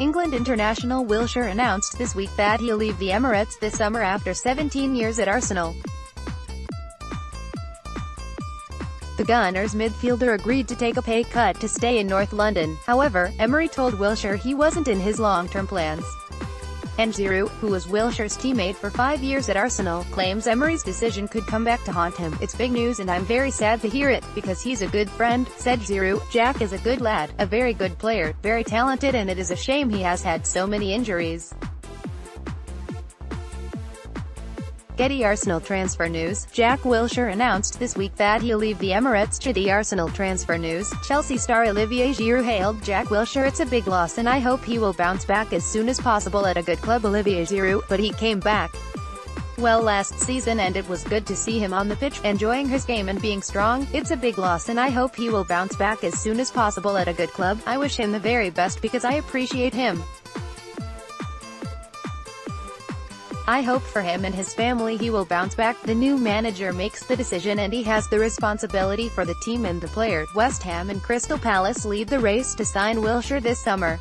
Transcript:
England international Wilshere announced this week that he'll leave the Emirates this summer after 17 years at Arsenal. The Gunners midfielder agreed to take a pay cut to stay in North London, however, Emery told Wilshere he wasn't in his long-term plans. And Giroud, who was Wilshere's teammate for five years at Arsenal, claims Emery's decision could come back to haunt him. It's big news and I'm very sad to hear it, because he's a good friend, said Giroud. Jack is a good lad, a very good player, very talented and it is a shame he has had so many injuries. Getty Arsenal transfer news, Jack Wilshere announced this week that he'll leave the Emirates to the Arsenal transfer news. Chelsea star Olivier Giroud hailed Jack Wilshere it's a big loss and I hope he will bounce back as soon as possible at a good club Olivier Giroud, but he came back well last season and it was good to see him on the pitch, enjoying his game and being strong. It's a big loss and I hope he will bounce back as soon as possible at a good club. I wish him the very best because I appreciate him. I hope for him and his family he will bounce back. The new manager makes the decision and he has the responsibility for the team and the player. West Ham and Crystal Palace lead the race to sign Wilshere this summer.